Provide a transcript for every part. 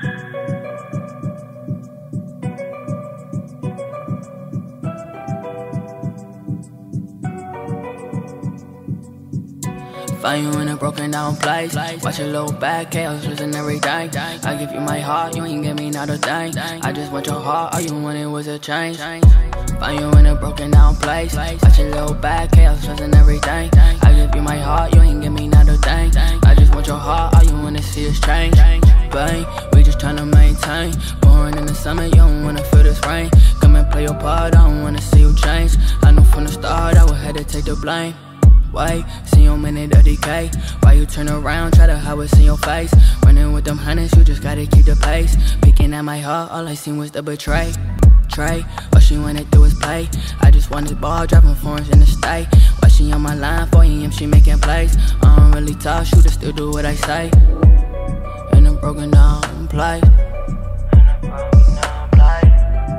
Find you in a broken down place. Watch your low back, chaos losing everything. I give you my heart, you ain't give me not a thing. I just want your heart, all you wanted was a change. Find you in a broken down place. Watch your low back, chaos losing everything. I give you my heart, you ain't give me not a thing. I just want your heart, all you wanna see is change. Bang, we just tryna maintain. Born in the summer, you don't wanna feel this rain. Come and play your part, I don't wanna see you change. I knew from the start I would have to take the blame. Wait, see your minute of decay. Why you turn around, try to hide what's in your face? Running with them hundreds, you just gotta keep the pace. Picking at my heart, all I seen was the betray. Trey, all she wanna do is play. I just wanted ball, dropping foreigns in the state. Why she on my line, 4 AM, she making plays. I don't really talk, shooters still do what I say. Broken down place.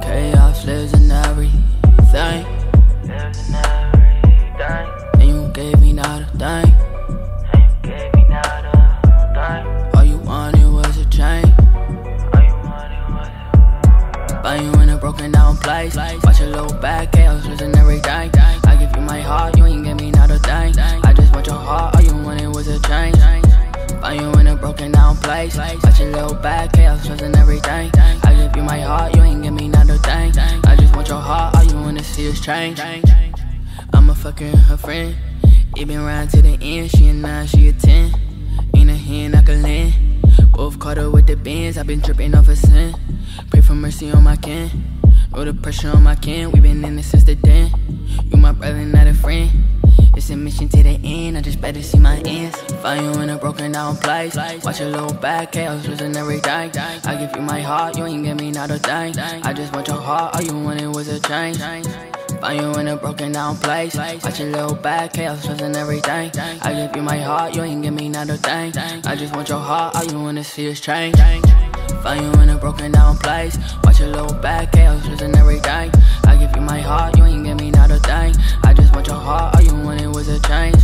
Chaos lives in everything. And you gave me not a thing. Place. Watch your little back, chaos losing everything. I give you my heart, you ain't give me not a thing. I just want your heart, all you wanna see is change. I'm a fucking her friend. It been round to the end, she a nine, she a ten. Ain't a hand I can lend. Both caught her with the bends, i been dripping off a sin. Pray for mercy on my kin. Roll the pressure on my kin, we been in this since the den. A mission to the end, I just better see my ends. Find you in a broken down place. Watch your little back, chaos losing everything. I give you my heart, you ain't give me not a thing. I just want your heart, all you wanted was a change. Find you in a broken down place. Watch your little back, chaos losing everything. I give you my heart, you ain't give me not a thing. I just want your heart, all you wanna see is change. Find you in a broken down place. Watch your little back, chaos losing everything. I give you my heart, you ain't give me not a thing. I just want your heart, all you change.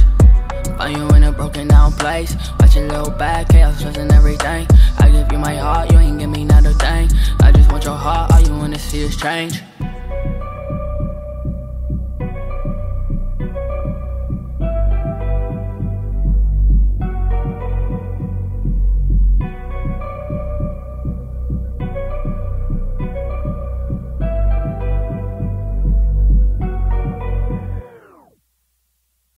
Find you in a broken down place. Watch your little back, chaos losing everything. I give you my heart, you ain't give me not a thing. I just want your heart, all you wanna see is change.